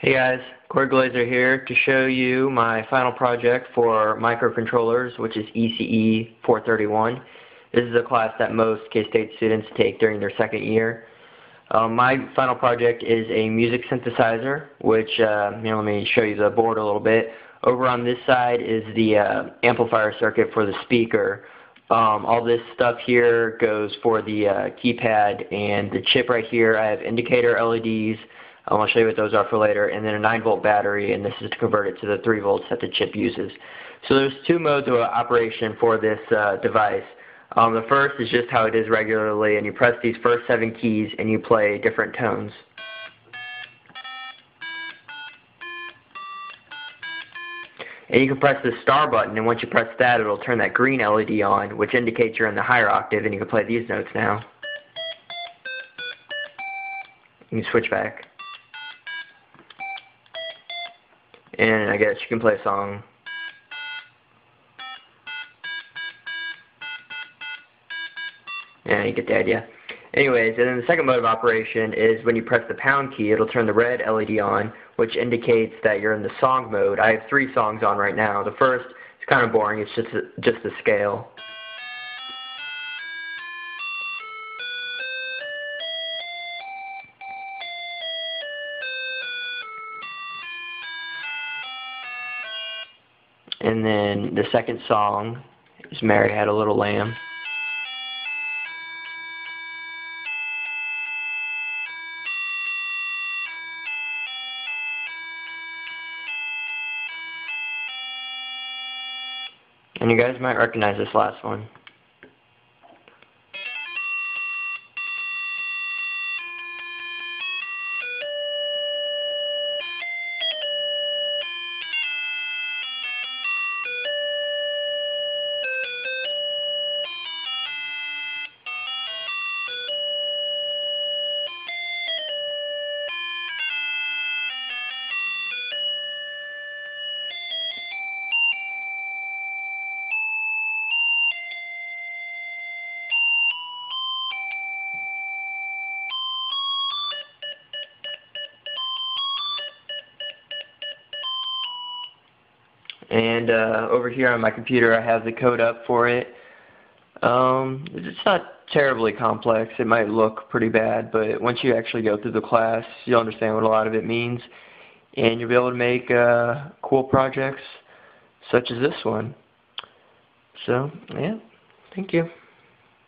Hey guys, Corey Glaser here to show you my final project for microcontrollers, which is ECE 431. This is a class that most K-State students take during their second year. Um, my final project is a music synthesizer, which, uh, let me show you the board a little bit. Over on this side is the uh, amplifier circuit for the speaker. Um, all this stuff here goes for the uh, keypad and the chip right here. I have indicator LEDs, I'll show you what those are for later. And then a 9 volt battery, and this is to convert it to the 3 volts that the chip uses. So there's two modes of operation for this uh, device. Um, the first is just how it is regularly, and you press these first seven keys and you play different tones. And you can press the star button, and once you press that, it'll turn that green LED on, which indicates you're in the higher octave, and you can play these notes now. You can switch back. And I guess you can play a song. Yeah, you get the idea. Anyways, and then the second mode of operation is when you press the pound key, it'll turn the red LED on, which indicates that you're in the song mode. I have three songs on right now. The first is kind of boring. It's just a, just a scale. And then the second song is Mary Had a Little Lamb. And you guys might recognize this last one. And uh, over here on my computer I have the code up for it. Um, it's not terribly complex. It might look pretty bad, but once you actually go through the class, you'll understand what a lot of it means. And you'll be able to make uh, cool projects such as this one. So, yeah, thank you.